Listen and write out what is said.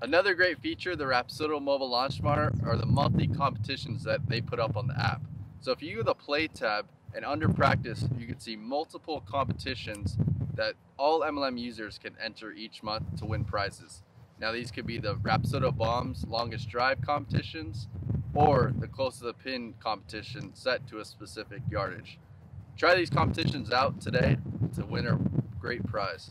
Another great feature of the Rapsodo Mobile Launch Monitor are the monthly competitions that they put up on the app. So if you go to the Play tab and under Practice, you can see multiple competitions that all MLM users can enter each month to win prizes. Now these could be the Rapsodo Bombs longest drive competitions or the close to the pin competition set to a specific yardage. Try these competitions out today to win a great prize.